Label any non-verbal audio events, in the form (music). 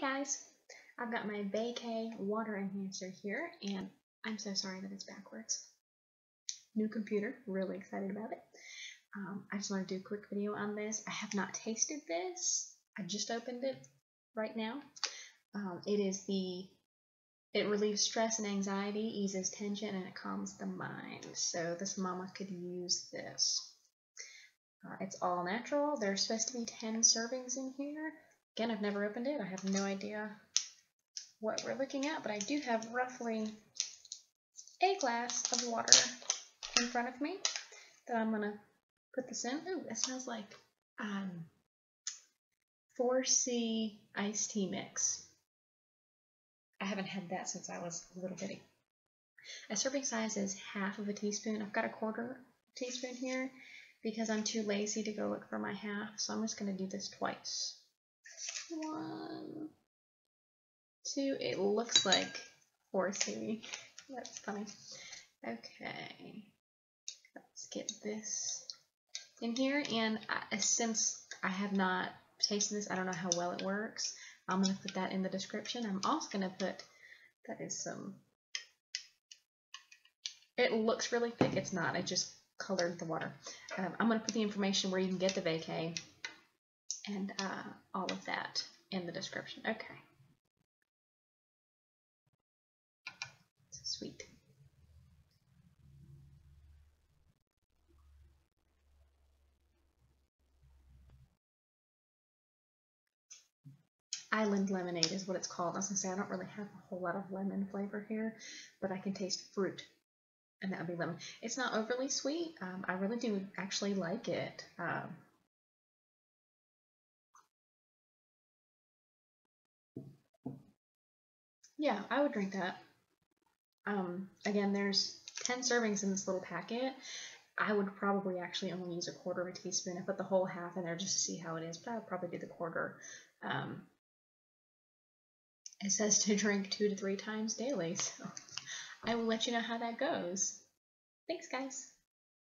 guys, I've got my Vacay water enhancer here, and I'm so sorry that it's backwards. New computer, really excited about it. Um, I just want to do a quick video on this. I have not tasted this. I just opened it right now. Um, it is the, it relieves stress and anxiety, eases tension, and it calms the mind. So this mama could use this. Uh, it's all natural. There's supposed to be 10 servings in here. Again, I've never opened it. I have no idea what we're looking at, but I do have roughly a glass of water in front of me that I'm going to put this in. Ooh, it smells like um, 4C iced tea mix. I haven't had that since I was a little bitty. A serving size is half of a teaspoon. I've got a quarter teaspoon here because I'm too lazy to go look for my half, so I'm just going to do this twice. One, two, it looks like 4C. That's funny. Okay, let's get this in here, and I, since I have not tasted this, I don't know how well it works, I'm going to put that in the description. I'm also going to put, that is some, it looks really thick, it's not, it just colored the water. Um, I'm going to put the information where you can get the vacay and uh, all of that in the description. Okay. Sweet. Island lemonade is what it's called. I was gonna say I don't really have a whole lot of lemon flavor here, but I can taste fruit and that would be lemon. It's not overly sweet. Um, I really do actually like it. Um, yeah, I would drink that. Um, again, there's 10 servings in this little packet. I would probably actually only use a quarter of a teaspoon. I put the whole half in there just to see how it is, but I would probably do the quarter. Um, it says to drink two to three times daily, (laughs) so I will let you know how that goes. Thanks, guys.